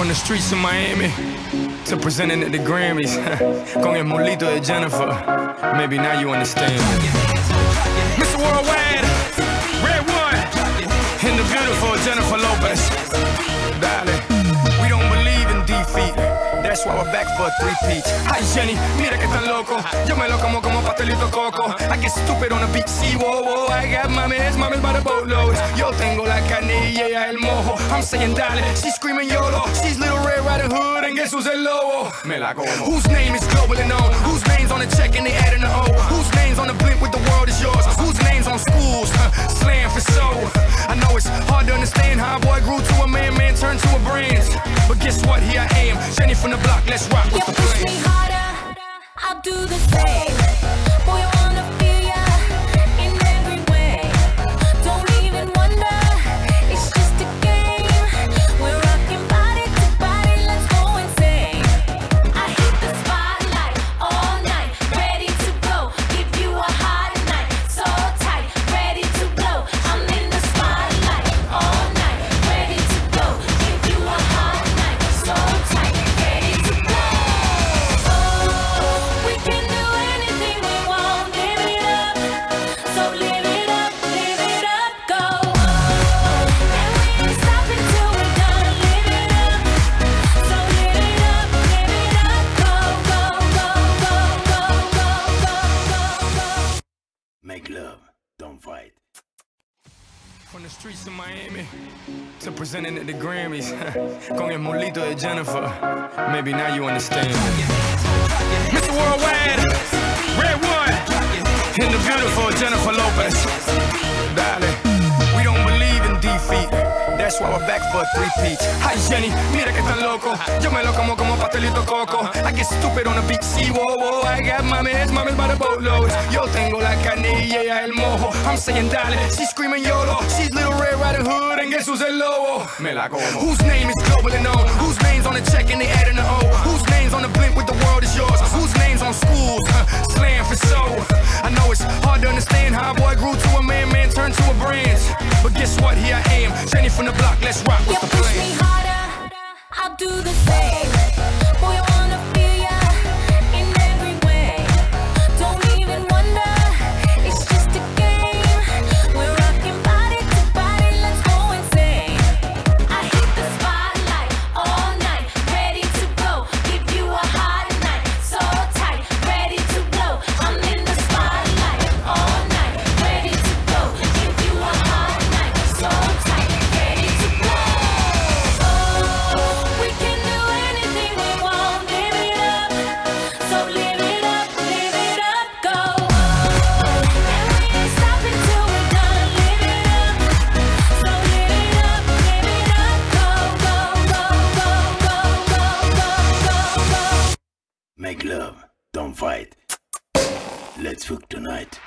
From the streets of Miami to presenting at the Grammys. Con el molito de Jennifer. Maybe now you understand. Mr. Worldwide, RedOne, and the beautiful Jennifer Lopez. We're back for a three-peat. Hi Jenny, mira que tan loco. Yo me lo como como pastelito coco. I get stupid on the beach, see, whoa, whoa. I got mames, mames by the boatloads. Yo tengo la carne y ella el mojo. I'm saying dale, she's screaming YOLO. She's little Red Riding Hood and guess who's el lobo? Me la como. Whose name is globally known? Whose name's on the check and they adding the O? Whose name's on the blimp with the world is yours? Whose name's on schools? Huh, slam for so. I know it's hard to understand how a boy grew to a man, man turned to a brand. But guess what? Here I am, Jenny from the block. Let's rock You push me harder, I'll do the same. From the streets of Miami to presenting at the Grammys. Con el molito de Jennifer. Maybe now you understand. Mr. Worldwide, RedOne, and the beautiful Jennifer Lopez. Darling, we don't believe in defeat. That's why we're back for a three-peat. Hi Jenny, mira que tan loco. Yo me lo como como pastelito coco. I get stupid on the beach, see, whoa, whoa. I got mames, mames by the boatloads. Yo tengo la ella el mojo. I'm saying dale, she's screaming YOLO. She's little Red Riding Hood and guess who's el lobo? Me la como. Whose name is globally known? Whose name's on the check and they adding the O? Whose name's on the blimp with the world is yours? Whose name's on schools? Huh, slam for so. I know it's hard to understand how a boy grew to a man, man turned to a brand. But guess what? Here I am, Jenny from the block. Let's rock You with the push me harder, I'll do the same. Let's tonight.